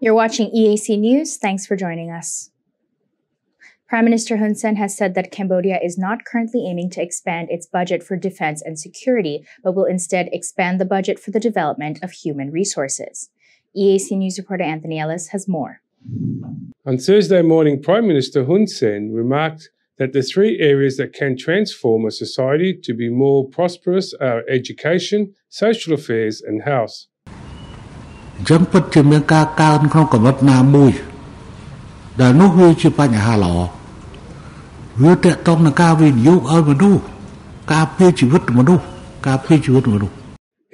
You're watching EAC News. Thanks for joining us. Prime Minister Hun Sen has said that Cambodia is not currently aiming to expand its budget for defense and security, but will instead expand the budget for the development of human resources. EAC News reporter Anthony Ellis has more. On Thursday morning, Prime Minister Hun Sen remarked that the three areas that can transform a society to be more prosperous are education, social affairs, and health. Chấm bất chì miếng ca ca ơn không có mất nà mùi Đã nó huy chì bà nhà hà lọ. Huy tệ tông là ca vì dụ ơn mà đu Ca phê chì vứt mà đu Ca phê chì vứt mà đu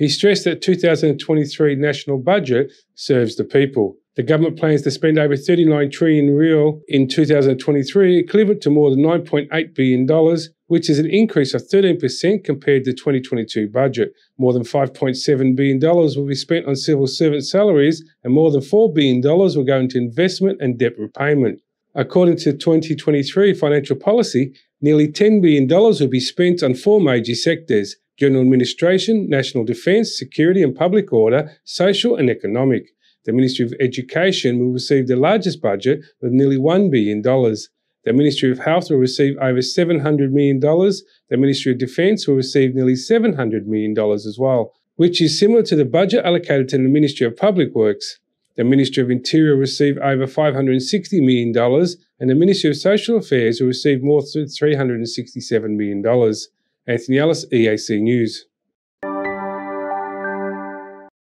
He stressed that 2023 national budget serves the people. The government plans to spend over 39 trillion riel in 2023, equivalent to more than 9.8 billion dollars, which is an increase of 13% compared to 2022 budget. More than $5.7 billion will be spent on civil servant salaries, and more than $4 billion will go into investment and debt repayment. According to 2023 financial policy, nearly $10 billion will be spent on four major sectors general administration, national defence, security and public order, social and economic. The Ministry of Education will receive the largest budget with nearly $1 billion. The Ministry of Health will receive over $700 million. The Ministry of Defence will receive nearly $700 million as well, which is similar to the budget allocated to the Ministry of Public Works. The Ministry of Interior will receive over $560 million, and the Ministry of Social Affairs will receive more than $367 million. Anthony Ellis, EAC News.